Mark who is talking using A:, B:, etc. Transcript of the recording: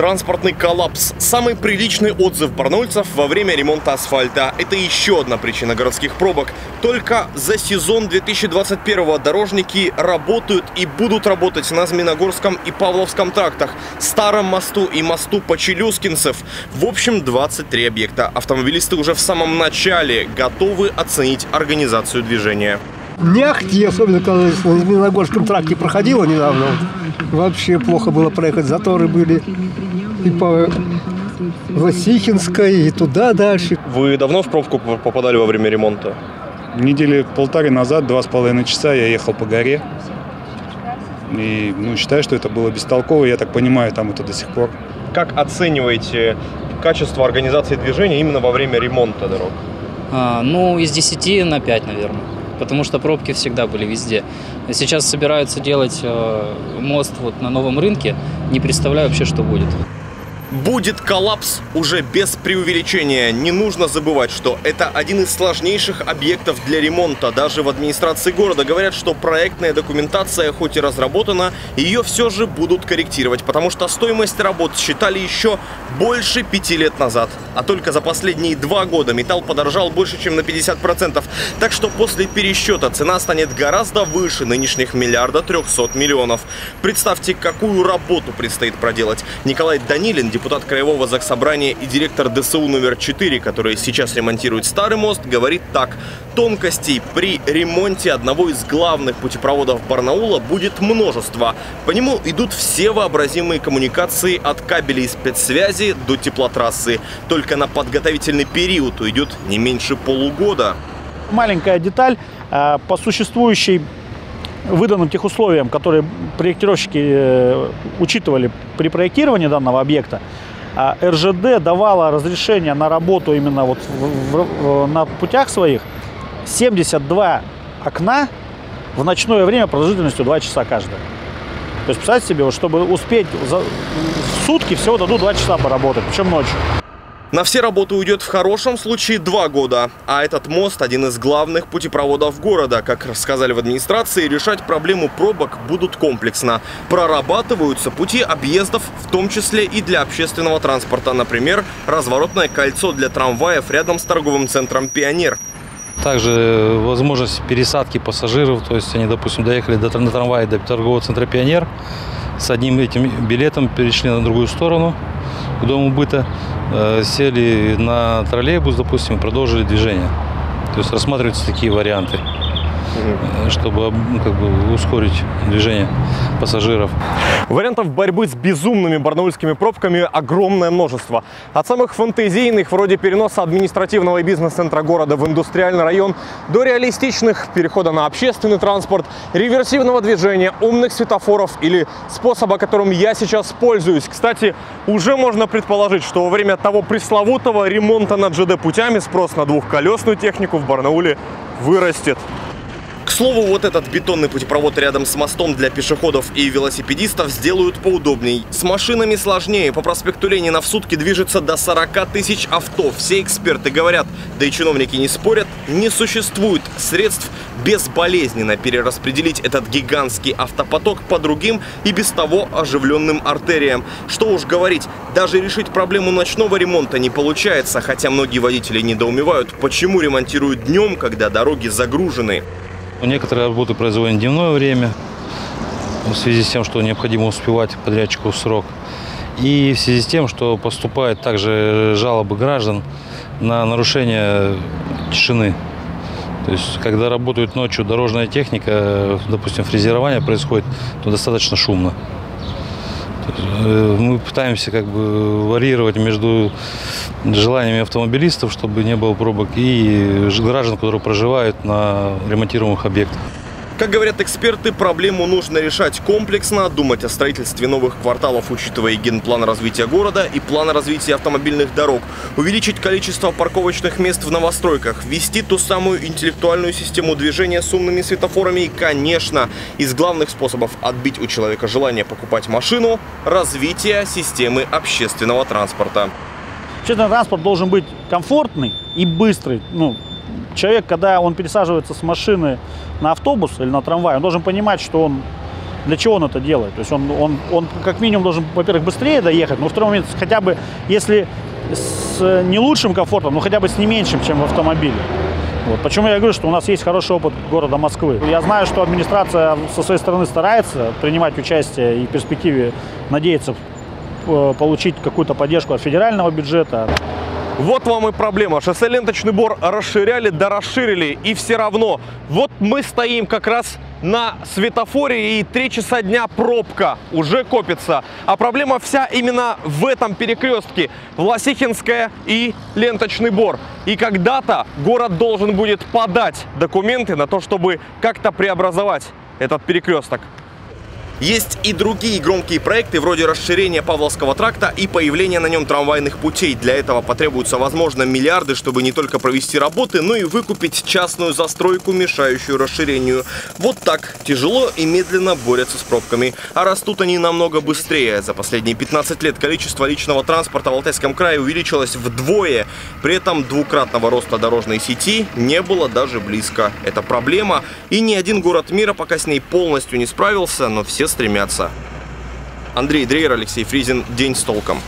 A: Транспортный коллапс. Самый приличный отзыв барнольцев во время ремонта асфальта. Это еще одна причина городских пробок. Только за сезон 2021 дорожники работают и будут работать на Змеиногорском и Павловском трактах, Старом мосту и мосту Почелюскинцев. В общем, 23 объекта. Автомобилисты уже в самом начале готовы оценить организацию движения.
B: Не ахти, особенно когда на Змеиногорском тракте проходила недавно. Вообще плохо было проехать, заторы были и по Лосихинской, и туда дальше.
A: Вы давно в пробку попадали во время ремонта?
C: Недели полторы назад, два с половиной часа я ехал по горе. И ну, считаю, что это было бестолково. Я так понимаю, там это до сих пор.
A: Как оцениваете качество организации движения именно во время ремонта дорог?
D: А, ну, из 10 на 5, наверное. Потому что пробки всегда были везде. Сейчас собираются делать э, мост вот на новом рынке. Не представляю вообще, что будет.
A: Будет коллапс уже без преувеличения. Не нужно забывать, что это один из сложнейших объектов для ремонта. Даже в администрации города говорят, что проектная документация хоть и разработана, ее все же будут корректировать, потому что стоимость работ считали еще больше пяти лет назад. А только за последние два года металл подорожал больше, чем на 50%. Так что после пересчета цена станет гораздо выше нынешних миллиарда 300 миллионов. Представьте, какую работу предстоит проделать. Николай Данилин, депутат Краевого Заксобрания и директор ДСУ номер 4, который сейчас ремонтирует старый мост, говорит так. Тонкостей при ремонте одного из главных путепроводов Барнаула будет множество. По нему идут все вообразимые коммуникации от кабелей спецсвязи до теплотрассы. Только на подготовительный период уйдет не меньше полугода.
E: Маленькая деталь э, по существующей выданным тех условиям, которые проектировщики э, учитывали при проектировании данного объекта, а РЖД давала разрешение на работу именно вот в, в, на путях своих 72 окна в ночное время продолжительностью 2 часа каждое. То есть представьте себе, вот, чтобы успеть за, сутки всего дадут 2 часа поработать, причем ночью.
A: На все работы уйдет в хорошем случае два года. А этот мост один из главных путепроводов города. Как рассказали в администрации, решать проблему пробок будут комплексно. Прорабатываются пути объездов, в том числе и для общественного транспорта. Например, разворотное кольцо для трамваев рядом с торговым центром «Пионер».
F: Также возможность пересадки пассажиров, то есть они, допустим, доехали до, на трамвае до торгового центра «Пионер», с одним этим билетом перешли на другую сторону, к дому быта, э, сели на троллейбус, допустим, продолжили движение. То есть рассматриваются такие варианты, э, чтобы ну, как бы, ускорить движение пассажиров.
A: Вариантов борьбы с безумными барнаульскими пробками огромное множество. От самых фантазийных, вроде переноса административного и бизнес-центра города в индустриальный район, до реалистичных перехода на общественный транспорт, реверсивного движения, умных светофоров или способа, которым я сейчас пользуюсь. Кстати, уже можно предположить, что во время того пресловутого ремонта над ЖД-путями спрос на двухколесную технику в Барнауле вырастет. Слову, вот этот бетонный путепровод рядом с мостом для пешеходов и велосипедистов сделают поудобней. С машинами сложнее. По проспекту Ленина в сутки движется до 40 тысяч авто. Все эксперты говорят, да и чиновники не спорят, не существует средств безболезненно перераспределить этот гигантский автопоток по другим и без того оживленным артериям. Что уж говорить, даже решить проблему ночного ремонта не получается, хотя многие водители недоумевают, почему ремонтируют днем, когда дороги загружены.
F: Некоторые работы производят в дневное время, в связи с тем, что необходимо успевать подрядчику срок. И в связи с тем, что поступают также жалобы граждан на нарушение тишины. То есть, когда работает ночью дорожная техника, допустим, фрезерование происходит, то достаточно шумно. Э, мы пытаемся как бы варьировать между желаниями автомобилистов, чтобы не было пробок, и граждан, которые проживают на ремонтируемых объектах.
A: Как говорят эксперты, проблему нужно решать комплексно, думать о строительстве новых кварталов, учитывая генплан развития города и план развития автомобильных дорог, увеличить количество парковочных мест в новостройках, ввести ту самую интеллектуальную систему движения с умными светофорами и, конечно, из главных способов отбить у человека желание покупать машину – развитие системы общественного транспорта.
E: Общественный транспорт должен быть комфортный и быстрый. Ну, человек, когда он пересаживается с машины на автобус или на трамвай, он должен понимать, что он для чего он это делает. То есть он, он, он как минимум должен, во-первых, быстрее доехать, но второй момент, хотя бы, если с не лучшим комфортом, но хотя бы с не меньшим, чем в автомобиле. Вот. Почему я говорю, что у нас есть хороший опыт города Москвы. Я знаю, что администрация со своей стороны старается принимать участие и в перспективе надеется э, получить какую-то поддержку от федерального бюджета.
A: Вот вам и проблема. Шоссе ленточный бор расширяли, да расширили. И все равно. Вот мы стоим как раз на светофоре и три часа дня пробка уже копится. А проблема вся именно в этом перекрестке. Власихинская и ленточный бор. И когда-то город должен будет подать документы на то, чтобы как-то преобразовать этот перекресток. Есть и другие громкие проекты, вроде расширения Павловского тракта и появления на нем трамвайных путей. Для этого потребуются, возможно, миллиарды, чтобы не только провести работы, но и выкупить частную застройку, мешающую расширению. Вот так тяжело и медленно борются с пробками. А растут они намного быстрее. За последние 15 лет количество личного транспорта в Алтайском крае увеличилось вдвое. При этом двукратного роста дорожной сети не было даже близко. Это проблема, и ни один город мира пока с ней полностью не справился, но все стремятся. Андрей Дрейер, Алексей Фризин. День с толком.